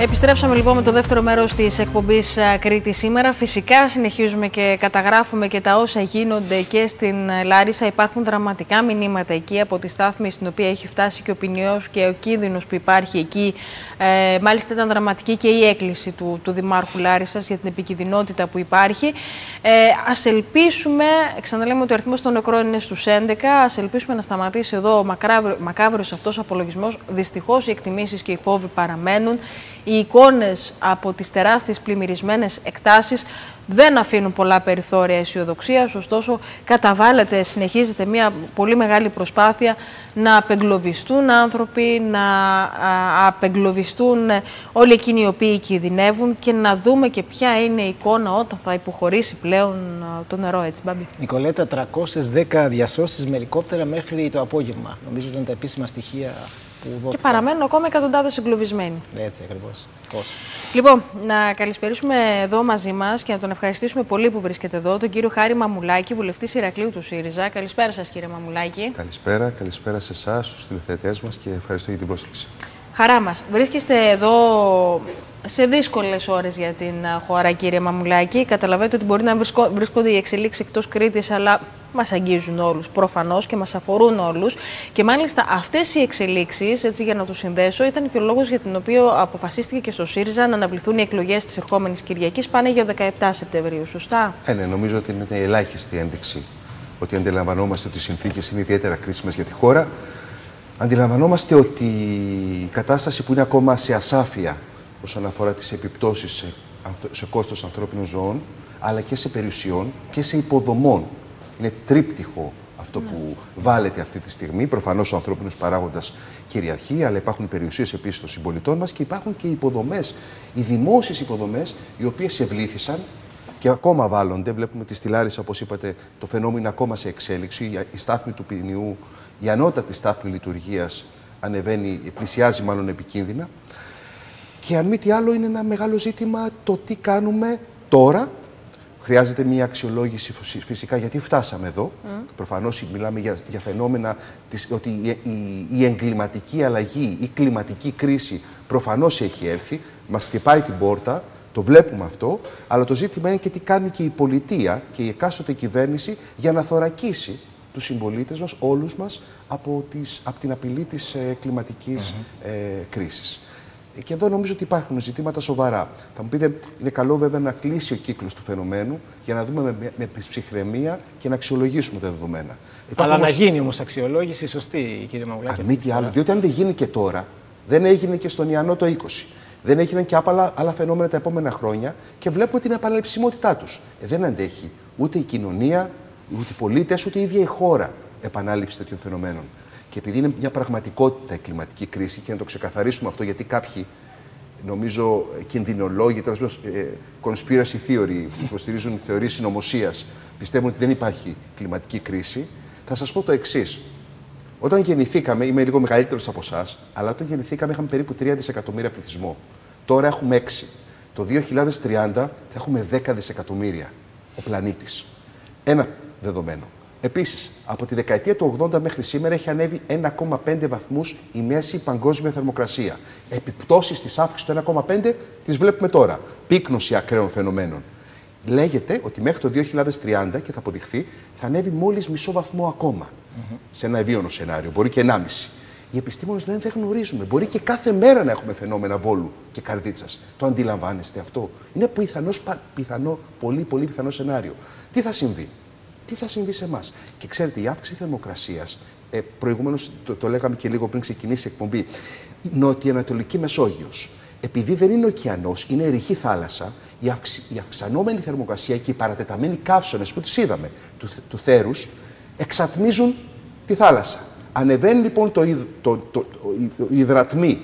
Επιστρέψαμε λοιπόν με το δεύτερο μέρος της εκπομπής Κρήτη σήμερα. Φυσικά συνεχίζουμε και καταγράφουμε και τα όσα γίνονται και στην Λάρισα. Υπάρχουν δραματικά μηνύματα εκεί από τη στάθμη στην οποία έχει φτάσει και ο ποινιός και ο κίνδυνος που υπάρχει εκεί. Ε, μάλιστα, ήταν δραματική και η έκκληση του, του Δημάρχου Λάρισας για την επικινδυνότητα που υπάρχει. Ε, Α ελπίσουμε, ξαναλέμε ότι ο αριθμός των νεκρών είναι στους 11. Α ελπίσουμε να σταματήσει εδώ ο μακάβριος αυτός απολογισμός. Δυστυχώς οι εκτιμήσεις και οι φόβοι παραμένουν. Οι εικόνες από τις τεράστιες πλημμυρισμένες εκτάσεις δεν αφήνουν πολλά περιθώρια αισιοδοξίας, ωστόσο καταβάλλεται, συνεχίζεται μια πολύ μεγάλη προσπάθεια να απεγκλωβιστούν άνθρωποι, να απεγκλωβιστούν όλοι εκείνοι οι οποίοι κινδυνεύουν και να δούμε και ποια είναι η εικόνα όταν θα υποχωρήσει πλέον το νερό, έτσι, Μπάμπη; Νικολέτα, 310 διασώσεις με ελικόπτερα μέχρι το απόγευμα. Νομίζω ήταν τα επίσημα στοιχεία που Και παραμένουν ακόμα εκατοντάδες εγκλωβισμένοι. Έτσι ακριβώς. Λοιπόν, να καλησπερίσουμε εδώ μαζί μας και να τον ευχαριστήσουμε πολύ που βρίσκεται εδώ, τον κύριο Χάρη Μαμουλάκη, βουλευτής Ηρακλείου του ΣΥΡΙΖΑ. Καλησπέρα σας, κύριε Μαμουλάκη. Καλησπέρα, καλησπέρα σε εσάς, στους τηλεθεατές μας και ευχαριστώ για την πρόσκληση. Χαρά μας. Βρίσκεστε εδώ σε δύσκολες ώρες για την χώρα, κύριε Μαμουλάκη. Καταλαβαίνετε ότι μπορεί να βρίσκονται οι εξελίξεις εκτός Κρήτης, αλλά μας αγγίζουν όλους προφανώς και μας αφορούν όλους. Και μάλιστα αυτές οι εξελίξεις, έτσι για να το συνδέσω, ήταν και ο λόγος για τον οποίο αποφασίστηκε και στο ΣΥΡΙΖΑ να αναβληθούν οι εκλογές της ερχόμενης Κυριακής. Πάνε για 17 Σεπτεμβρίου, σωστά; Ε, ναι, νομίζω ότι είναι η ελάχιστη ένδειξη ότι αντιλαμβανόμαστε ότι οι συνθήκες είναι ιδιαίτερα κρίσιμες για τη χώρα. Αντιλαμβανόμαστε ότι η κατάσταση που είναι ακόμα σε ασάφεια όσον αφορά τις επιπτώσεις σε, σε κόστος ανθρώπινων ζώων, αλλά και σε περιουσιών και σε υποδομών είναι τρίπτυχο αυτό που βάλετε αυτή τη στιγμή. Προφανώς ο ανθρώπινος παράγοντας κυριαρχεί, αλλά υπάρχουν περιουσίες επίσης των συμπολιτών μας και υπάρχουν και οι υποδομές, οι δημόσιες υποδομές, οι οποίες ευλήθησαν και ακόμα βάλλονται. Βλέπουμε τη Στυλάρισα, όπως είπατε, το φαινόμενο ακόμα σε εξέλιξη. Η στάθμη του ποινιού, η ανώτατη στάθμη λειτουργίας ανεβαίνει, πλησιάζει μάλλον επικίνδυνα. Και αν μη τι άλλο, είναι ένα μεγάλο ζήτημα το τι κάνουμε τώρα Χρειάζεται μια αξιολόγηση φυσικά γιατί φτάσαμε εδώ. Mm. Προφανώς μιλάμε για, για φαινόμενα της, ότι η, η, η, εγκληματική αλλαγή, η κλιματική κρίση προφανώς έχει έρθει. Μας χτυπάει την πόρτα, το βλέπουμε αυτό, αλλά το ζήτημα είναι και τι κάνει και η πολιτεία και η εκάστοτε κυβέρνηση για να θωρακίσει τους συμπολίτες μας, όλους μας, από, τις, από την απειλή της ε, κλιματικής ε, κρίσης. Και εδώ νομίζω ότι υπάρχουν ζητήματα σοβαρά. Θα μου πείτε, είναι καλό βέβαια να κλείσει ο κύκλος του φαινομένου για να δούμε με, με ψυχραιμία και να αξιολογήσουμε τα δεδομένα. Αλλά όμως... να γίνει όμως αξιολόγηση σωστή, κύριε Μαουλάκη. Αν μη τι άλλο, διότι αν δεν γίνει και τώρα, δεν έγινε και στον Ιαννό το 20. Δεν έγιναν και άλλα, άλλα φαινόμενα τα επόμενα χρόνια και βλέπουμε την επαναληψιμότητά τους. Ε, δεν αντέχει ούτε η κοινωνία, ούτε οι πολίτες, ούτε η ίδια η χώρα επανάληψη τέτοιων φαινομένων. Και επειδή είναι μια πραγματικότητα η κλιματική κρίση, και να το ξεκαθαρίσουμε αυτό, γιατί κάποιοι νομίζω κινδυνολόγοι, τέλος πάντων ε, conspiracy theory, που υποστηρίζουν θεωρίες συνωμοσίας, πιστεύουν ότι δεν υπάρχει κλιματική κρίση, θα σας πω το εξής. Όταν γεννηθήκαμε, είμαι λίγο μεγαλύτερος από εσάς, αλλά όταν γεννηθήκαμε είχαμε περίπου 3 δισεκατομμύρια πληθυσμό. Τώρα έχουμε 6. Το 2030 θα έχουμε 10 δισεκατομμύρια ο πλανήτης. Ένα δεδομένο. Επίσης, από τη δεκαετία του 80 μέχρι σήμερα έχει ανέβει 1,5 βαθμούς η μέση παγκόσμια θερμοκρασία. Επιπτώσεις της αύξησης του 1,5 τις βλέπουμε τώρα. Πύκνωση ακραίων φαινομένων. Λέγεται ότι μέχρι το 2030 και θα αποδειχθεί θα ανέβει μόλις μισό βαθμό ακόμα σε ένα ευίωνο σενάριο. Μπορεί και 1,5. Οι επιστήμονες λένε δεν γνωρίζουμε. Μπορεί και κάθε μέρα να έχουμε φαινόμενα βόλου και καρδίτσας. Το αντιλαμβάνεστε αυτό; Είναι πιθανός, πιθανό, πολύ, πολύ πιθανό σενάριο. Τι θα συμβεί; Τι θα συμβεί σε εμάς. Και ξέρετε, η αύξηση θερμοκρασίας, ε, προηγουμένως το, το λέγαμε και λίγο πριν ξεκινήσει η εκπομπή, Νοτιοανατολική Μεσόγειος. Επειδή δεν είναι ωκεανός, είναι ρηχή θάλασσα, η, αυξ, η αυξανόμενη θερμοκρασία και οι παρατεταμένοι καύσονες που τους είδαμε του, του θέρους εξατμίζουν τη θάλασσα. Ανεβαίνει λοιπόν το, το, το, το υδρατμή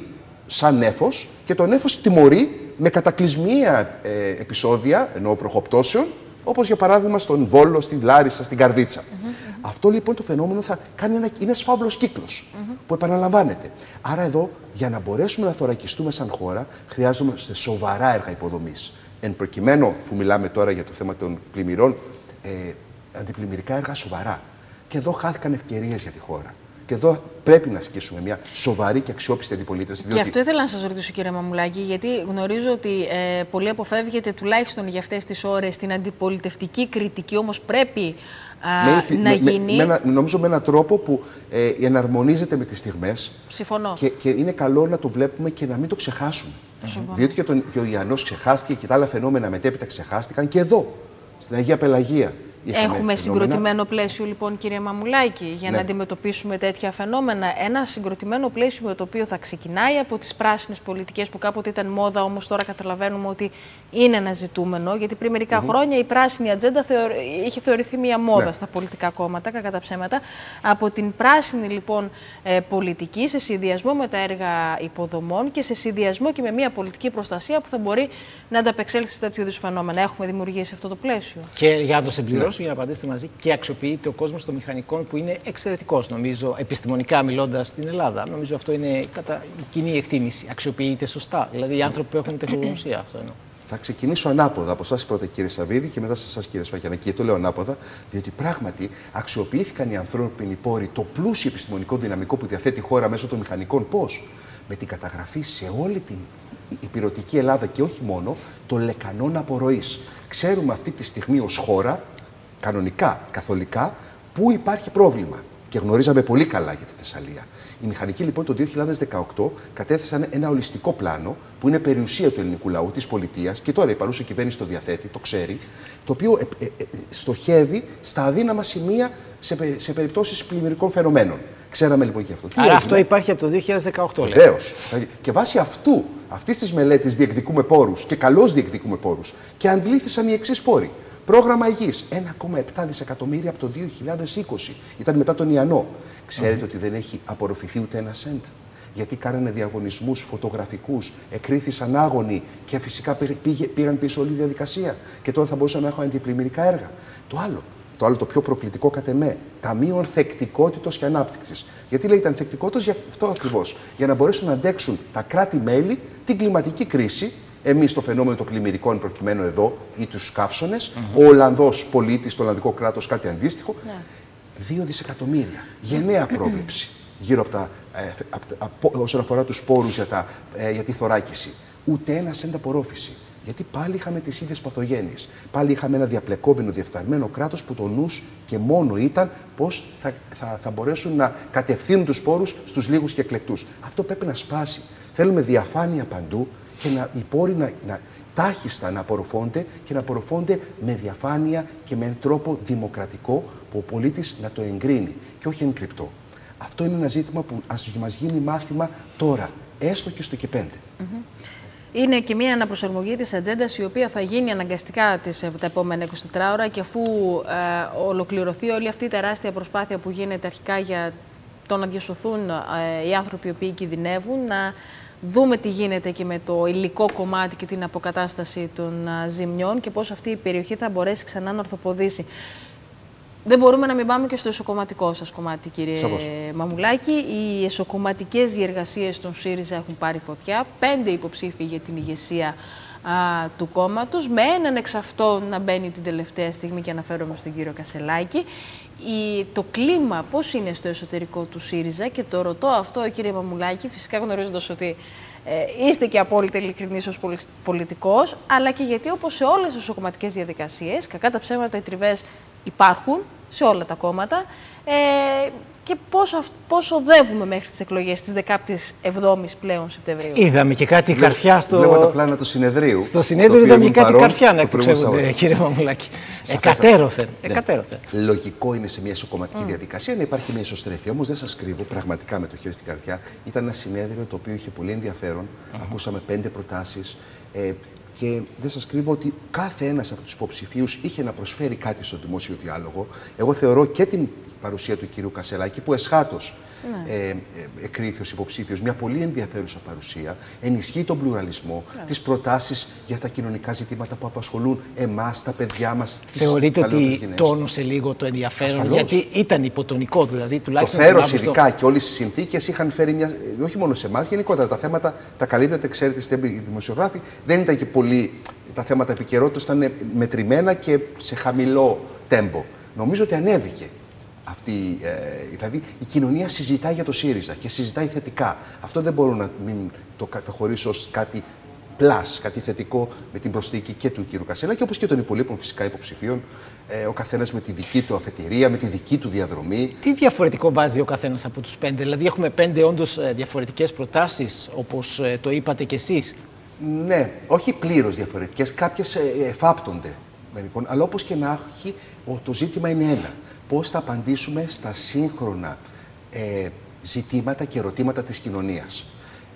σαν νέφο και το νέφο τιμωρεί με κατακλυσμία ε, επεισόδια ενώ βροχοπτώσεων Όπως για παράδειγμα στον Βόλο, στην Λάρισα, στην Καρδίτσα. Αυτό λοιπόν το φαινόμενο θα κάνει ένα, είναι σφαύλο κύκλος που επαναλαμβάνεται. Άρα εδώ, για να μπορέσουμε να θωρακιστούμε σαν χώρα, χρειάζομαστε σοβαρά έργα υποδομής. Εν προκειμένου, που μιλάμε τώρα για το θέμα των πλημμυρών, ε, αντιπλημμυρικά έργα σοβαρά. Και εδώ χάθηκαν ευκαιρίες για τη χώρα. Και εδώ πρέπει να ασκήσουμε μια σοβαρή και αξιόπιστη αντιπολίτευση. Και αυτό ήθελα να σας ρωτήσω, κύριε Μαμουλάκη, γιατί γνωρίζω ότι ε, πολύ αποφεύγετε τουλάχιστον για αυτές τις ώρες την αντιπολιτευτική κριτική, όμως πρέπει με, να γίνει. Με, με, νομίζω με έναν τρόπο που ε, εναρμονίζεται με τις στιγμές. Συμφωνώ. Και, και είναι καλό να το βλέπουμε και να μην το ξεχάσουμε. Διότι και, τον, και ο Ιαννός ξεχάστηκε και τα άλλα φαινόμενα μετέπειτα ξεχάστηκαν και εδώ, στην Αγία Πελαγία. Έχουμε συγκροτημένο πλαίσιο, λοιπόν, κύριε Μαμουλάκη, για ναι. να αντιμετωπίσουμε τέτοια φαινόμενα. Ένα συγκροτημένο πλαίσιο με το οποίο θα ξεκινάει από τις πράσινες πολιτικές που κάποτε ήταν μόδα, όμως τώρα καταλαβαίνουμε ότι είναι ένα ζητούμενο. Γιατί πριν μερικά χρόνια η πράσινη ατζέντα θεω... είχε θεωρηθεί μια μόδα ναι. στα πολιτικά κόμματα, κακά τα ψέματα. Από την πράσινη λοιπόν ε, πολιτική, σε συνδυασμό με τα έργα υποδομών και σε συνδυασμό και με μια πολιτική προστασία που θα μπορεί να ανταπεξέλθει σε τέτοιου είδους φαινόμενα. Έχουμε δημιουργήσει αυτό το πλαίσιο. Και για να το συμπληρώσω, για να απαντήσετε μαζί και αξιοποιείται ο κόσμος των μηχανικών που είναι εξαιρετικός, νομίζω, επιστημονικά μιλώντας στην Ελλάδα. Νομίζω αυτό είναι κατά κοινή εκτίμηση. Αξιοποιείται σωστά. Δηλαδή οι άνθρωποι που έχουν τεχνογνωσία, αυτό εννοώ. Θα ξεκινήσω ανάποδα από εσάς πρώτα, κύριε Σαββίδη, και μετά σε εσάς, κύριε Σφαγιανακή. Και το λέω ανάποδα, διότι πράγματι αξιοποιήθηκαν οι ανθρώπινοι πόροι, το πλούσιο επιστημονικό δυναμικό που διαθέτει η χώρα μέσω των μηχανικών. Πώς; Με την καταγραφή σε όλη την υπηρετική Ελλάδα και όχι μόνο των λεκανών απορροής. Ξέρουμε αυτή τη στιγμή ως χώρα κανονικά, καθολικά, πού υπάρχει πρόβλημα. Και γνωρίζαμε πολύ καλά για τη Θεσσαλία. Οι μηχανικοί λοιπόν το 2018 κατέθεσαν ένα ολιστικό πλάνο που είναι περιουσία του ελληνικού λαού, της πολιτείας και τώρα η παρούσα κυβέρνηση το διαθέτει, το ξέρει, το οποίο ε, ε, ε, στοχεύει στα αδύναμα σημεία σε, σε περιπτώσεις πλημμυρικών φαινομένων. Ξέραμε λοιπόν και αυτό. Τι Άρα αυτό υπάρχει από το 2018. Βεβαίως. Και βάσει αυτού, αυτής της μελέτης διεκδικούμε πόρους και καλώς διεκδικούμε πόρους και αντλήθησαν οι εξής πόροι. Πρόγραμμα υγιής. 1,7 δισεκατομμύρια από το 2020. Ήταν μετά τον Ιαννό. Ξέρετε ότι δεν έχει απορροφηθεί ούτε ένα σέντ. Γιατί κάνανε διαγωνισμούς φωτογραφικούς, εκρίθησαν άγωνοι και φυσικά πήγαν πίσω όλη η διαδικασία. Και τώρα θα μπορούσαν να έχουν αντιπλημμυρικά έργα. Το άλλο, το άλλο το πιο προκλητικό κατ' εμέ, Ταμείο Θεκτικότητο και Ανάπτυξης. Γιατί λέει ήταν θεκτικότητα για αυτό ακριβώς. Για να μπορέσουν να αντέξουν τα κράτη-μέλη την κλιματική κρίση εμείς το φαινόμενο των πλημμυρικών προκειμένου εδώ ή τους καύσονες, ο Ολλανδός πολίτης, το Ολλανδικό κράτος κάτι αντίστοιχο. Ναι. Δύο δισεκατομμύρια. Γενναία πρόβλεψη γύρω από τα, ε, από, όσον αφορά τους πόρου για, ε, για τη θωράκιση. Ούτε ένα σέντα απορρόφηση. Γιατί πάλι είχαμε τις ίδιες παθογένειες. Πάλι είχαμε ένα διαπλεκόμενο, διεφθαρμένο κράτος που το νους και μόνο ήταν πώς θα, θα, θα μπορέσουν να κατευθύνουν τους πόρου στους λίγους και εκλεκτούς. Αυτό πρέπει να σπάσει. Θέλουμε διαφάνεια παντού και να, οι πόροι να, να τάχιστα να απορροφώνται και να απορροφώνται με διαφάνεια και με τρόπο δημοκρατικό που ο πολίτης να το εγκρίνει και όχι εγκρυπτό. Αυτό είναι ένα ζήτημα που ας μας γίνει μάθημα τώρα, έστω και στο και πέντε. Είναι και μια αναπροσαρμογή της ατζέντας η οποία θα γίνει αναγκαστικά τις, ε, τα επόμενα 24 ώρα και αφού ε, ολοκληρωθεί όλη αυτή η τεράστια προσπάθεια που γίνεται αρχικά για το να διασωθούν ε, οι άνθρωποι οι οποίοι κινδυνεύουν, να δούμε τι γίνεται και με το υλικό κομμάτι και την αποκατάσταση των ζημιών και πώς αυτή η περιοχή θα μπορέσει ξανά να ορθοποδήσει. Δεν μπορούμε να μην πάμε και στο εσωκομματικό σας κομμάτι, κύριε Σαβώς. Μαμουλάκη. Οι εσωκομματικές διεργασίες των ΣΥΡΙΖΑ έχουν πάρει φωτιά. Πέντε υποψήφοι για την ηγεσία α, του κόμματος, με έναν εξ αυτών να μπαίνει την τελευταία στιγμή και αναφέρομαι στον κύριο Κασελάκη. Η, το κλίμα πώς είναι στο εσωτερικό του ΣΥΡΙΖΑ και το ρωτώ αυτό κύριε Μαμουλάκη, φυσικά γνωρίζοντας ότι ε, είστε και απόλυτα ειλικρινής ως πολιτικός, αλλά και γιατί όπως σε όλες τις κομματικές διαδικασίες, κακά τα ψέματα οι τριβές υπάρχουν σε όλα τα κόμματα, ε, και πώς, πώς οδεύουμε μέχρι τις εκλογές της 17ης πλέον Σεπτεμβρίου; Είδαμε και κάτι καρφιά στο... Βλέπω τα πλάνα του συνεδρίου. Στο συνέδριο είδαμε και κάτι καρφιά να εκτοξεύονται, κύριε Μαμουλάκη. Εκατέρωθεν. Εκατέρωθεν. Λογικό είναι σε μια ισοκομματική mm. διαδικασία να υπάρχει μια ισοστρέφεια. Όμως δεν σας κρύβω, πραγματικά με το χέρι στην καρδιά, ήταν ένα συνέδριο το οποίο είχε πολύ ενδιαφέρον. Mm. Ακούσαμε πέντε προτάσεις. Ε, και δεν σας κρύβω ότι κάθε ένας από τους υποψηφίους είχε να προσφέρει κάτι στο δημόσιο διάλογο. Εγώ θεωρώ και την παρουσία του κυρίου Κασελάκη, που εσχάτως ναι. ε, ε, εκρίθη ω υποψήφιος. Μια πολύ ενδιαφέρουσα παρουσία. Ενισχύει τον πλουραλισμό, ναι. τις προτάσεις για τα κοινωνικά ζητήματα που απασχολούν εμάς, τα παιδιά μας. Θεωρείτε ότι τόνωσε λίγο το ενδιαφέρον, Ασφαλώς. γιατί ήταν υποτονικό δηλαδή. Τουλάχιστον το θέρος ειδικά και όλες οι συνθήκες είχαν φέρει μια. όχι μόνο σε εμάς, γενικότερα τα θέματα τα καλύπτετε, ξέρετε, στην δημοσιογράφοι. Δεν ήταν και πολύ. Τα θέματα επικαιρότητας ήταν μετρημένα και σε χαμηλό τέμπο. Νομίζω ότι ανέβηκε αυτή, ε, δηλαδή η κοινωνία συζητάει για το ΣΥΡΙΖΑ και συζητάει θετικά. Αυτό δεν μπορώ να μην το καταχωρήσω ως κάτι plus, κάτι θετικό με την προσθήκη και του κ. Κασσελάκη και όπως και των υπολείπων φυσικά υποψηφίων, ε, ο καθένας με τη δική του αφετηρία, με τη δική του διαδρομή. Τι διαφορετικό βάζει ο καθένας από τους πέντε, δηλαδή έχουμε πέντε όντως ε, διαφορετικές προτάσεις, όπως ε, το είπατε κι εσείς; Ναι, όχι πλήρως διαφορετικές, κάποιες εφάπτονται. Λοιπόν, αλλά όπως και να έχει, το ζήτημα είναι ένα. Πώς θα απαντήσουμε στα σύγχρονα ε, ζητήματα και ερωτήματα της κοινωνίας.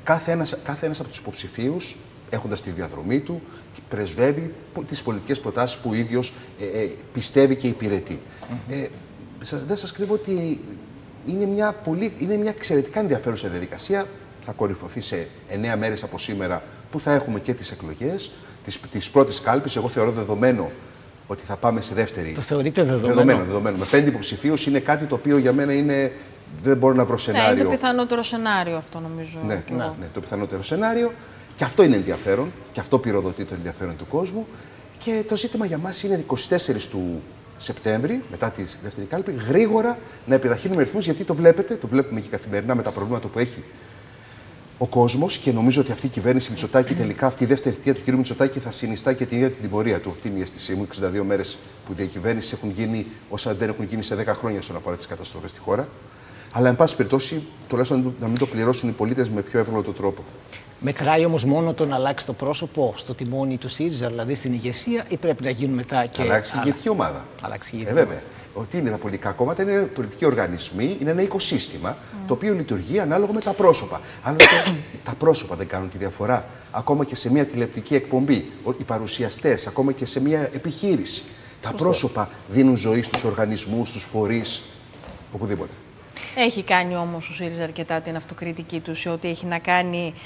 Κάθε ένας, κάθε ένας από τους υποψηφίους έχοντας τη διαδρομή του, πρεσβεύει τις πολιτικές προτάσεις που ο ίδιος ε, ε, πιστεύει και υπηρετεί. ε, σας, δεν σας κρύβω ότι είναι μια, πολύ, είναι μια εξαιρετικά ενδιαφέρουσα διαδικασία. Θα κορυφωθεί σε εννέα μέρες από σήμερα που θα έχουμε και τις εκλογές τη πρώτη κάλπη. Εγώ θεωρώ δεδομένο ότι θα πάμε σε δεύτερη. Το θεωρείτε δεδομένο; Δεδομένο, δεδομένο. Με πέντε υποψηφίους είναι κάτι το οποίο για μένα είναι. Δεν μπορώ να βρω σενάριο. Ναι, είναι το πιθανότερο σενάριο αυτό νομίζω. Ναι, ναι, ναι, το πιθανότερο σενάριο. Και αυτό είναι ενδιαφέρον και αυτό πυροδοτεί το ενδιαφέρον του κόσμου. Και το ζήτημα για μας είναι 24 του Σεπτέμβρη, μετά τη δεύτερη κάλπη, γρήγορα να επιταχύνουμε ρυθμούς γιατί το βλέπετε, το βλέπουμε και καθημερινά με τα προβλήματα που έχει ο κόσμος και νομίζω ότι αυτή η κυβέρνηση Μητσοτάκη, τελικά αυτή η δεύτερη θητεία του κ. Μητσοτάκη θα συνιστά και την ίδια την πορεία του. Αυτή είναι η αίσθησή μου. 62 μέρες που η διακυβέρνηση έχουν γίνει όσα δεν έχουν γίνει σε 10 χρόνια όσον αφορά τις καταστροφές στη χώρα. Αλλά, εν πάση περιπτώσει, τουλάχιστον να μην το πληρώσουν οι πολίτες με πιο εύγλωτο τρόπο. Μετράει όμως μόνο το να αλλάξει το πρόσωπο στο τιμόνι του ΣΥΡΙΖΑ, δηλαδή στην ηγεσία, ή πρέπει να γίνουν μετά και. Αλλάξει η ηγετική ομάδα. Αλλάξει η ε, βέβαια. Ότι είναι τα πολιτικά κόμματα, είναι πολιτικοί οργανισμοί, είναι ένα οικοσύστημα το οποίο λειτουργεί ανάλογα με τα πρόσωπα. Αν τα πρόσωπα δεν κάνουν τη διαφορά, ακόμα και σε μια τηλεοπτική εκπομπή, οι παρουσιαστές, ακόμα και σε μια επιχείρηση. Τα πρόσωπα δίνουν ζωή στους οργανισμούς, στους φορείς, οπουδήποτε. Έχει κάνει όμως ο ΣΥΡΙΖΑ αρκετά την αυτοκριτική του σε ό,τι έχει να κάνει ε,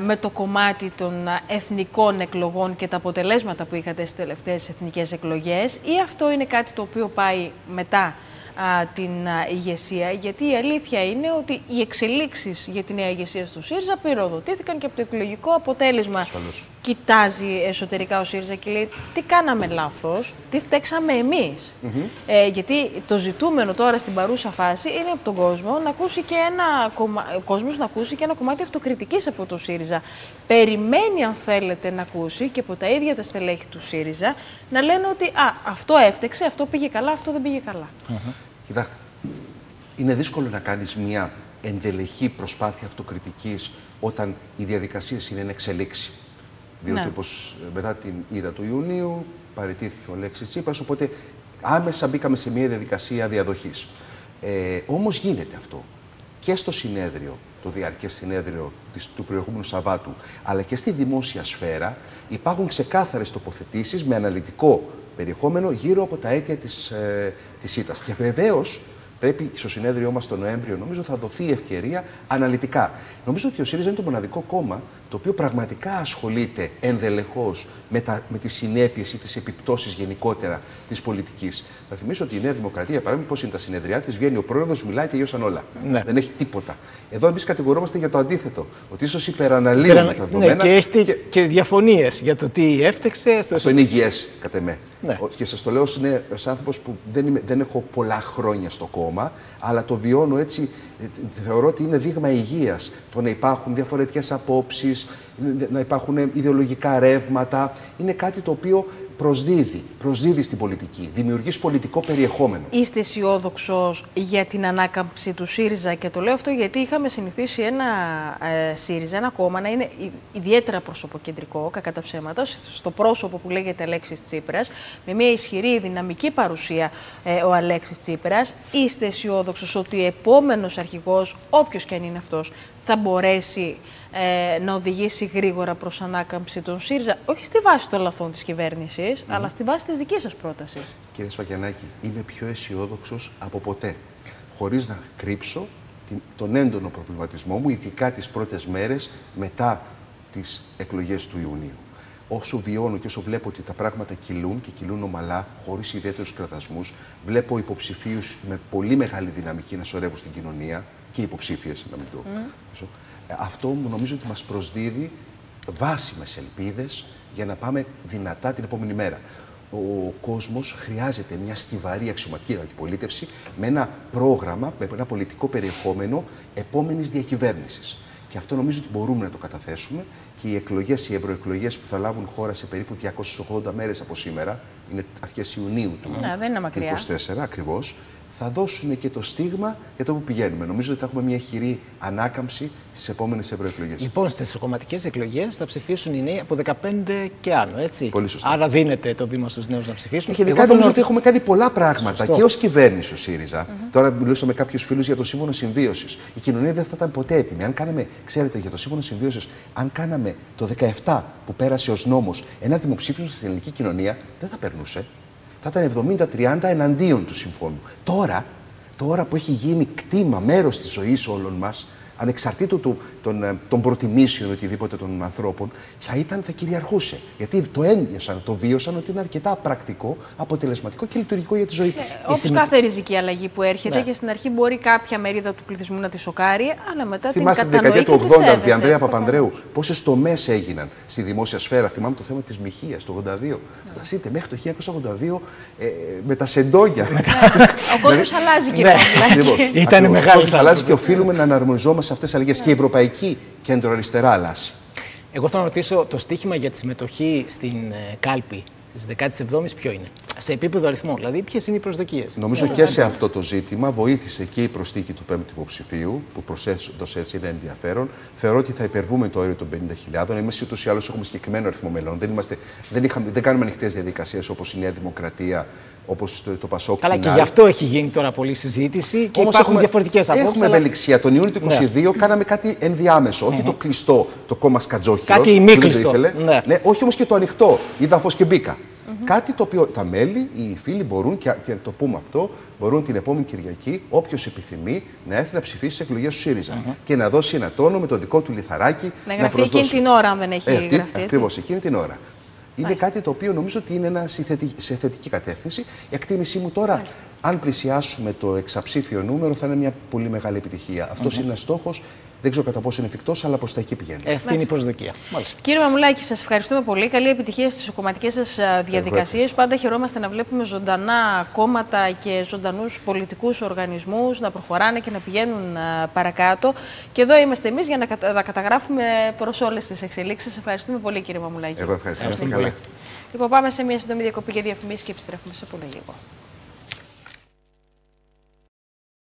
με το κομμάτι των εθνικών εκλογών και τα αποτελέσματα που είχατε στις τελευταίες εθνικές εκλογές ή αυτό είναι κάτι το οποίο πάει μετά την ηγεσία, γιατί η αλήθεια είναι ότι οι εξελίξεις για τη νέα ηγεσία του ΣΥΡΙΖΑ πυροδοτήθηκαν και από το εκλογικό αποτέλεσμα. Κοιτάζει εσωτερικά ο ΣΥΡΙΖΑ και λέει τι κάναμε λάθος, τι φταίξαμε εμείς. ε, γιατί το ζητούμενο τώρα στην παρούσα φάση είναι από τον κόσμο να ακούσει και ένα, κομμα... κόσμος να ακούσει και ένα κομμάτι αυτοκριτικής από το ΣΥΡΙΖΑ. Περιμένει αν θέλετε να ακούσει και από τα ίδια τα στελέχη του ΣΥΡΙΖΑ να λένε ότι α, αυτό έφτεξε, αυτό πήγε καλά, αυτό δεν πήγε καλά. Κοιτάξτε, είναι δύσκολο να κάνεις μια ενδελεχή προσπάθεια αυτοκριτικής όταν οι διαδικασίες είναι εν εξελίξη. Διότι ναι. όπως μετά την είδα του Ιουνίου παραιτήθηκε ο Λέξης Τσίπρας, οπότε άμεσα μπήκαμε σε μια διαδικασία διαδοχής. Ε, όμως γίνεται αυτό και στο συνέδριο, το διαρκές συνέδριο της, του προηγούμενου Σαββάτου, αλλά και στη δημόσια σφαίρα υπάρχουν ξεκάθαρες τοποθετήσεις με αναλυτικό περιεχόμενο γύρω από τα αίτια της, ε, της ΣΥΤΑΣ. Και βεβαίως πρέπει στο συνέδριό μας τον Νοέμβριο, νομίζω, θα δοθεί η ευκαιρία αναλυτικά. Νομίζω ότι ο ΣΥΡΙΖΑ είναι το μοναδικό κόμμα το οποίο πραγματικά ασχολείται ενδελεχώς με, με τις συνέπειες ή τις επιπτώσεις γενικότερα της πολιτικής. Θα θυμίσω ότι η Νέα Δημοκρατία, παράδειγμα, πώς είναι τα συνεδριά της, βγαίνει ο πρόεδρος, μιλάει και τελειώσαν όλα. Ναι. Δεν έχει τίποτα. Εδώ εμείς κατηγορούμαστε για το αντίθετο. Ότι ίσως υπεραναλύουμε Υπερα... τα δεδομένα. Ναι, και έχετε και, και διαφωνίες για το τι έφτεξε. Στο... Αυτό είναι υγιές, κατά με. Ναι. Και σας το λέω ως άνθρωπος που δεν, δεν έχω πολλά χρόνια στο κόμμα, αλλά το βιώνω έτσι θεωρώ ότι είναι δείγμα υγείας το να υπάρχουν διαφορετικές απόψεις, να υπάρχουν ιδεολογικά ρεύματα. Είναι κάτι το οποίο προσδίδει, προσδίδει στην πολιτική, δημιουργείς πολιτικό περιεχόμενο. Είστε αισιόδοξος για την ανάκαμψη του ΣΥΡΙΖΑ και το λέω αυτό γιατί είχαμε συνηθίσει ένα ε, ΣΥΡΙΖΑ, ένα κόμμα να είναι ιδιαίτερα προσωποκεντρικό, κακά τα ψέματα, στο πρόσωπο που λέγεται Αλέξης Τσίπρας, με μια ισχυρή δυναμική παρουσία ε, ο Αλέξης Τσίπρας. Είστε αισιόδοξος ότι ο επόμενος αρχηγός, όποιος και αν είναι αυτός, θα μπορέσει ε, να οδηγήσει γρήγορα προς ανάκαμψη των ΣΥΡΙΖΑ, όχι στη βάση των λαθών της κυβέρνησης, αλλά στη βάση της δικής σας πρότασης. Κύριε Σφακιανάκη, είμαι πιο αισιόδοξος από ποτέ. Χωρίς να κρύψω τον έντονο προβληματισμό μου, ειδικά τις πρώτες μέρες μετά τις εκλογές του Ιουνίου. Όσο βιώνω και όσο βλέπω ότι τα πράγματα κυλούν και κυλούν ομαλά, χωρίς ιδιαίτερους κρατασμούς, βλέπω υποψηφίους με πολύ μεγάλη δυναμική να σωρεύουν στην κοινωνία και υποψήφιες, να μην το. Mm. Αυτό μου νομίζω ότι μας προσδίδει βάσιμες ελπίδες για να πάμε δυνατά την επόμενη μέρα. ο κόσμος χρειάζεται μια στιβαρή αξιωματική αντιπολίτευση με ένα πρόγραμμα, με ένα πολιτικό περιεχόμενο επόμενης διακυβέρνησης. Και αυτό νομίζω ότι μπορούμε να το καταθέσουμε και οι εκλογές, οι ευρωεκλογές που θα λάβουν χώρα σε περίπου 280 μέρες από σήμερα, είναι αρχές Ιουνίου του ναι, δεν είναι μακριά. 24 ακριβώς, θα δώσουν και το στίγμα για το που πηγαίνουμε. Νομίζω ότι θα έχουμε μια χειρή ανάκαμψη στις επόμενες ευρωεκλογές. Λοιπόν, στις κομματικές εκλογές θα ψηφίσουν οι νέοι από 15 και άνω, έτσι. Πολύ σωστά. Άρα δίνεται το βήμα στους νέους να ψηφίσουν. Και γενικά νομίζω ότι έχουμε κάνει πολλά πράγματα Σωστό. και ως κυβέρνηση ο ΣΥΡΙΖΑ. Mm -hmm. Τώρα μιλούσα με κάποιους φίλους για το σύμφωνο συμβίωσης. Η κοινωνία δεν θα ήταν ποτέ έτοιμη. Αν κάναμε, ξέρετε, για το σύμφωνο συμβίωσης, αν κάναμε το 17 που πέρασε ως νόμος ένα δημοψήφισμα στην ελληνική κοινωνία, δεν θα περνούσε θα ήταν 70-30 εναντίον του συμφώνου. Τώρα, τώρα που έχει γίνει κτήμα, μέρος της ζωής όλων μας, ανεξαρτήτου του, των, ε, των προτιμήσεων οτιδήποτε των ανθρώπων, θα ήταν, θα κυριαρχούσε. Γιατί το ένιωσαν, το βίωσαν ότι είναι αρκετά πρακτικό, αποτελεσματικό και λειτουργικό για τη ζωή τους. Ε, Όπως κάθε ριζική αλλαγή που έρχεται ναι. και στην αρχή μπορεί κάποια μερίδα του πληθυσμού να τη σοκάρει, αλλά μετά Θυμάστε την κατανοεί την δεκαετία του 80, επί Ανδρέα Παπανδρέου, πόσες τομές έγιναν στη δημόσια σφαίρα. Θυμάμαι το θέμα της Μυχία το 82. Φανταστείτε, μέχρι το 1982 ε, με τα σεντόνια. Ο κόσμος αλλάζει και ναι. Ήταν μεγάλος. Αλλάζει και οφείλουμε να αναρμοζόμαστε σε αυτές τις αλλαγές. Και η Ευρωπαϊκή Κέντρο-Αριστερά αλλάζει. Εγώ θέλω να ρωτήσω το στίχημα για τη συμμετοχή στην ε, κάλπη της 17η ποιο είναι; Σε επίπεδο αριθμού, δηλαδή, ποιες είναι οι προσδοκίες; Νομίζω και σε αυτό το ζήτημα βοήθησε και η προστίκη του πέμπτου υποψηφίου, που προσθέτω έτσι είναι ενδιαφέρον. Θεωρώ ότι θα υπερβούμε το όριο των 50.000. Εμείς ούτως ή άλλως έχουμε συγκεκριμένο αριθμό μελών. Δεν, είμαστε, δεν, είχαμε, δεν κάνουμε ανοιχτές διαδικασίες όπως η Νέα Δημοκρατία, όπως το, το Πασόκ. Καλά, και γι' αυτό έχει γίνει τώρα πολλή συζήτηση και Όμως υπάρχουν διαφορετικές απόψεις. Έχουμε αλλά... ευελιξία. Τον Ιούνιο του 2022 ναι. κάναμε κάτι ενδιάμεσο. Όχι το κλειστό, το κόμμα Σκατζόχυρος. Κάτι ημίκλειστο. Ναι. ναι. όχι όμως και το ανοιχτό. Είδα φως και μπήκα. Κάτι το οποίο τα μέλη, οι φίλοι μπορούν, και, και το πούμε αυτό, μπορούν την επόμενη Κυριακή, όποιος επιθυμεί, να έρθει να ψηφίσει τις εκλογές του ΣΥΡΙΖΑ και να δώσει ένα τόνο με το δικό του λιθαράκι. Να γραφτεί εκείνη την ώρα, αν δεν έχει ε, γραφτεί. Ακριβώς εκείνη την ώρα. Είναι κάτι το οποίο νομίζω ότι είναι ένα σε θετική κατεύθυνση. Η εκτίμησή μου τώρα, Μάλιστα. αν πλησιάσουμε το εξαψήφιο νούμερο, θα είναι μια πολύ μεγάλη επιτυχία. Αυτός είναι ένας στόχος. Δεν ξέρω κατά πόσο είναι εφικτός, αλλά προς τα εκεί πηγαίνει. Ε, αυτή είναι η προσδοκία. Μάλιστα. Κύριε Μαμουλάκη, σας ευχαριστούμε πολύ. Καλή επιτυχία στις κομματικέ σας διαδικασίες. Πάντα χαιρόμαστε να βλέπουμε ζωντανά κόμματα και ζωντανούς πολιτικούς οργανισμούς να προχωράνε και να πηγαίνουν παρακάτω. Και εδώ είμαστε εμείς για να τα καταγράφουμε προς όλες τις εξελίξεις. Ευχαριστούμε πολύ, κύριε Μαμουλάκη. Εγώ ευχαριστώ. ευχαριστώ. Καλά. Λοιπόν, πάμε σε μια σύντομη διακοπή για διαφημίσεις και επιστρέφουμε σε πολύ λίγο.